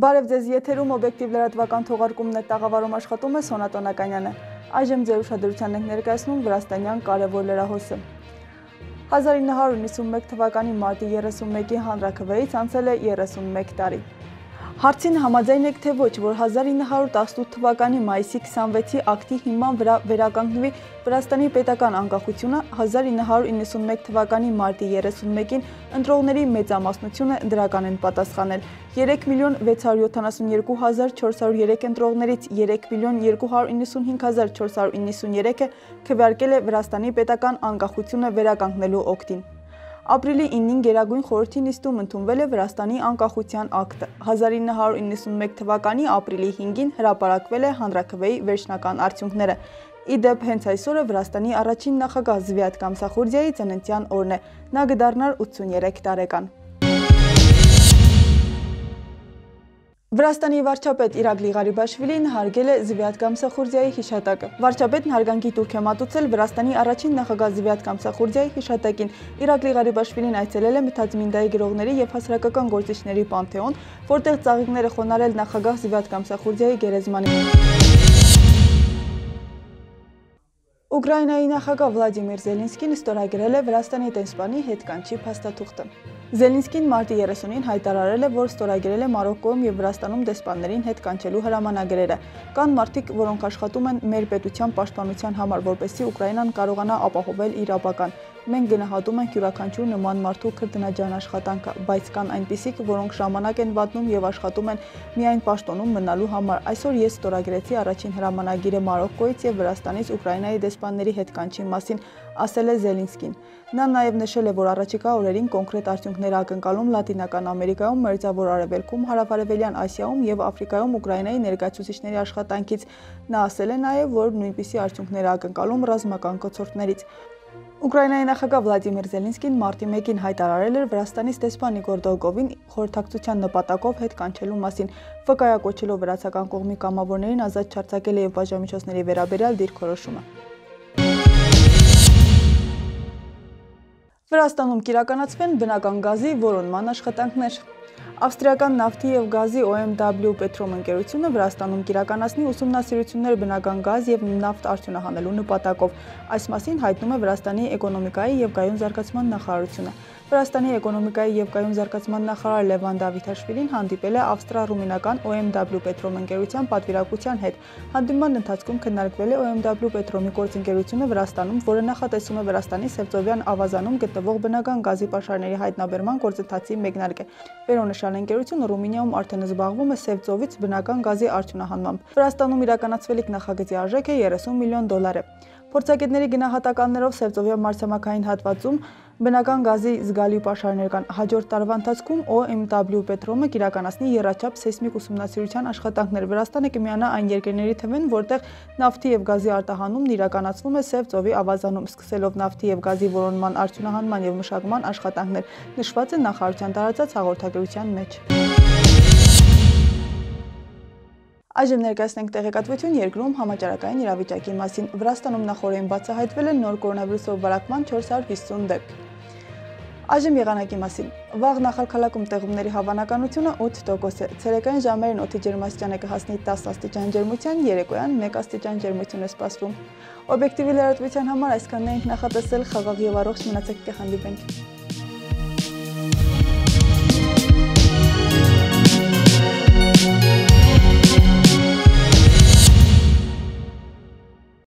Բարև ձեզ եթերում օբյեկտիվ լրատվական թողարկումն է տաղավարում աշխատում է Սոնա Տոնականյանը։ Այժմ ձեր ուշադրության ենք ներկայացնում Վրաստանյան կարևոր լրահոսը։ 1991 թվականի մարտի 31-ի հանրաքվեից անցել է 31 տարի։ Հարցին համաձայն եք թե ոչ, որ 1918 թվականի մայիսի 26-ի ակտի հիման վրա վերականգնվի Վրաստանի պետական անկախությունը 1991 թվականի մարտի 31-ին ընտրողների մեծամասնությունը դրական են պատասխանել։ 3 միլիոն 672 հազար 403 ընտրողներից 3 միլիոն 295 հազար 493-ը քվեարկել է Վրաստանի պետական անկախությունը վերականգնելու օգտին։ Ապրիլի 9-ին Գերագույն խորհրդի նիստում ընդունվել է Վրաստանի անկախության ակտը։ 1991 թվականի ապրիլի 5-ին հրապարակվել է հանրաքվեի վերջնական արդյունքները։ Իդեպ հենց այսօրը Վրաստանի առաջին նախագահ Զվիատ Կամսախուրդիայի ծննդյան օրն է։ Նա կդառնար 83 տարեկան։ Վրաստանի վարչապետ Իրագլի Ղարիբաշվիլին հարգել է Զվիատ Կամսախուրդիայի հիշատակը։ Վարչապետն հարգանքի տուրք է մատուցել Վրաստանի առաջին նախագահ Զվիատ Կամսախուրդիայի հիշատակին։ Իրագլի Ղարիբաշվիլին այցելել է Մթածմինդայի գրողների եւ հասարակական գործիչների պանթեոն, որտեղ ծաղիկները խոնարել նախագահ Զվիատ Կամսախուրդիայի գերեզմանին։ Ուկրաինայի նախագահ Վլադիմիր Զելինսկին ստորագրել է Վրաստանի տեսփանի հետ կանչի փաստաթուղթը։ Զելինսկին մարտի 30-ին հայտարարել է, որ ստորագրել է Մարոկկոյում եւ Վրաստանում դեսպաններին հետ կանչելու հրամանագրերը։ Կան մարդիկ, որոնք աշխատում են մեր պետության պաշտպանության համար, որպեսզի Ուկրաինան կարողանա ապահովել իր ապական։ Մենք գնահատում ենք յուրաքանչյուր նման մարդու քրտնաջան աշխատանքը, բայց կան այնպիսիք, որոնք ժամանակ են վատնում եւ աշխատում են միայն պաշտոնում մնալու համար։ Այսօր ես ստորագրեցի առաջին հրամանագիրը Մարոկկոից եւ Վրաստանից Ուկրաինայի դեսպանների հետ կանչի մասին, ասել է Զելինսկին։ Նա նաև նշել է, որ առաջիկա օրերին կոնկրետ արդյունքներ ակնկալում Լատինական Ամերիկայում, Մերձավոր Արևելքում, Հարավարևելյան Ասիայում եւ Աֆրիկայում Ուկրաինայի ներկայացուցիչների աշխատանքից։ Նա ասել է նաև, որ նույնպիսի արդյունքներ ակնկալում ռազմական կոչորդներից։ Ուկրաինայի նախագահ Վլադիմիր Զելինսկին մարտի 1-ին հայտարարել էր Վրաստանի տեսփան Իգոր Դոլգովին խորհրդակցության նպատակով հետ կանչելու մասին, վկայակոչելով վրացական կողմի կամավորներին ազատ չարձակել եւ բաժամիջոցների վերաբերյալ դիրքորոշումը։ Վրաստանում կիրականացվեն բնական գազի որոնման աշխատանքներ։ Ավստրիական նավթի եւ գազի OMW Petrom ընկերությունը Վրաստանում կիրականացնի ուսումնասիրություններ բնական գազ եւ նավթ արդյունահանելու նպատակով։ Այս մասին հայտնում է Վրաստանի էկոնոմիկայի եւ գայուն զարգացման նախարարությունը։ Վրաստանի էկոնոմիկայի եւ կայուն զարգացման նախարար Լևան Դավիթաշվիլին հանդիպել է ավստրա-ռումինական OMW Petrom ընկերության պատվիրակության հետ։ Հանդիպման ընթացքում քննարկվել է OMW Petrom-ի գործընկերությունը Վրաստանում, որը նախատեսում է Վրաստանի Սևծովյան ավազանում գտնվող բնական գազի պաշարների հայտնաբերման գործընթացի մեկնարկը։ Վերոնշյալ ընկերությունը Ռումինիայում արդեն զբաղվում է Սևծովից բնական գազի արդյունահանմամբ։ Վրաստանում իրականացվելիք նախագծի արժեքը 30 միլիոն դոլար է։ Փորձագետների գնահատականներով Սևծովյան մարզամակային հատվածում բնական գազի զգալի պաշարներ կան։ Հաջորդ տարվա ընթացքում OMW Պետրոմը կիրականացնի երաչափ սեյսմիկ ուսումնասիրության աշխատանքներ։ Վրաստանը կմիանա այն երկրների թվին, որտեղ նավթի եւ գազի արտահանումն իրականացվում է Սև ծովի ավազանում, սկսելով նավթի եւ գազի որոնման, արդյունահանման եւ մշակման աշխատանքներ։ Նշված է նախարարության տարածած հաղորդագրության մեջ։ Այժմ ներկայացնենք տեղեկատվություն երկրում համաճարակային իրավիճակի մասին։ Վրաստանում նախորդին բացահայտվել է նոր կորոնավիրուսով վարակման 450 դեպք։ Այժմ եղանակի մասին։ Վաղ նախարքալակում տեղումների հավանականությունը 8% է։ Ցերեկային ժամերին օդի ջերմաստիճանը կհասնի 10 աստիճան ջերմության, երեկոյան 1 աստիճան ջերմություն է սպասվում։ Օբյեկտիվի լրատվության համար այսքանն ենք նախատեսել խաղաղ եւ առողջ մնացեք կհանդիպենք։